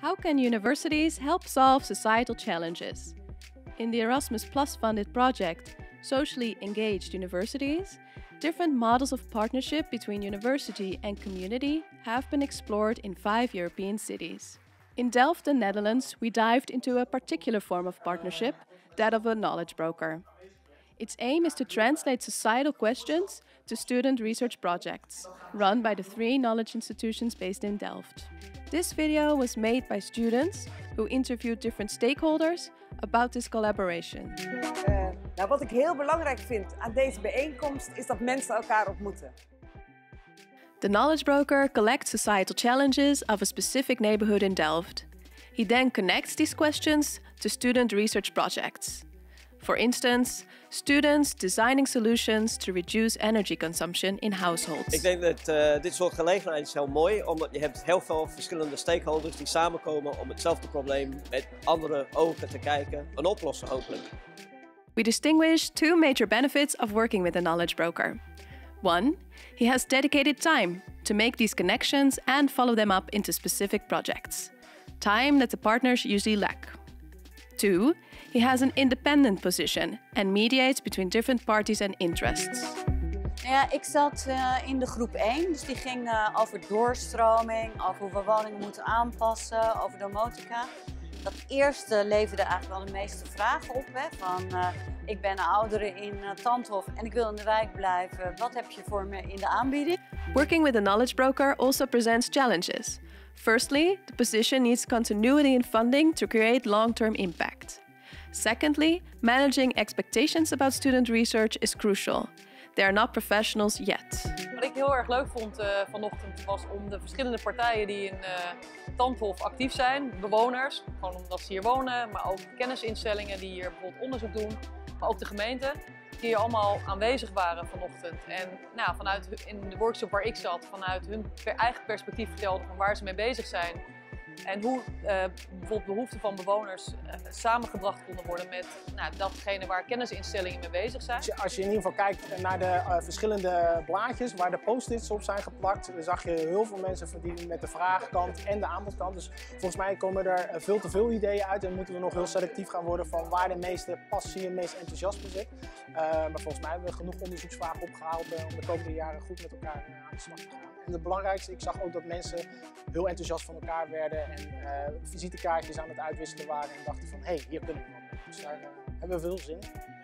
How can universities help solve societal challenges? In the Erasmus Plus funded project, Socially Engaged Universities, different models of partnership between university and community have been explored in five European cities. In Delft, the Netherlands, we dived into a particular form of partnership, that of a knowledge broker. Its aim is to translate societal questions to student research projects, run by the three knowledge institutions based in Delft. This video was made by students who interviewed different stakeholders about this collaboration. Uh, nou, wat ik heel belangrijk vind aan deze bijeenkomst is dat mensen elkaar ontmoeten. The knowledge broker collects societal challenges of a specific neighborhood in Delft. He then connects these questions to student research projects. For instance, students designing solutions to reduce energy consumption in households. Ik denk dat uh, dit soort gelegenheden is heel mooi, omdat je hebt heel veel verschillende stakeholders die samenkomen om hetzelfde probleem met andere ogen te kijken en oplossen hopelijk. We distinguish two major benefits of working with a knowledge broker. One, he has dedicated time to make these connections and follow them up into specific projects. Time that the partners usually lack. Two, he has an independent position and mediates between different parties and interests. Ja, ik zat uh, in de groep 1, dus die ging uh, over doorstroming, over hoe we woningen moeten aanpassen, over domotica. Dat eerste leverde eigenlijk wel de meeste vragen op. Hè, van uh, ik ben een oudere in Tanthof en ik wil in de wijk blijven. Wat heb je voor me in de aanbieding? Working with a knowledge broker also presents challenges. Firstly, the position needs continuity in funding to create long-term impact. Secondly, managing expectations about student research is crucial. They are not professionals yet. Wat ik heel erg leuk vond uh, vanochtend was om de verschillende partijen die in uh, Tandhof actief zijn, bewoners, gewoon omdat ze hier wonen, maar ook kennisinstellingen die hier bijvoorbeeld onderzoek doen, maar ook de gemeente, die hier allemaal aanwezig waren vanochtend. En nou, vanuit in de workshop waar ik zat, vanuit hun eigen perspectief vertelden van waar ze mee bezig zijn en hoe uh, bijvoorbeeld behoeften van bewoners uh, samengebracht konden worden met nou, datgene waar kennisinstellingen mee bezig zijn. Als je in ieder geval kijkt naar de uh, verschillende blaadjes waar de post-its op zijn geplakt, dan zag je heel veel mensen verdienen met de vraagkant en de aanbodkant. Dus volgens mij komen er veel te veel ideeën uit en moeten we nog heel selectief gaan worden van waar de meeste passie en meeste enthousiasme zit. maar volgens mij hebben we genoeg onderzoeksvragen opgehaald om de komende jaren goed met elkaar aan de slag te gaan. En het belangrijkste, ik zag ook dat mensen heel enthousiast van elkaar werden en uh, visitekaartjes aan het uitwisselen waren en dachten van hé, hey, hier kunnen we wat mee. Dus daar uh, hebben we veel zin in.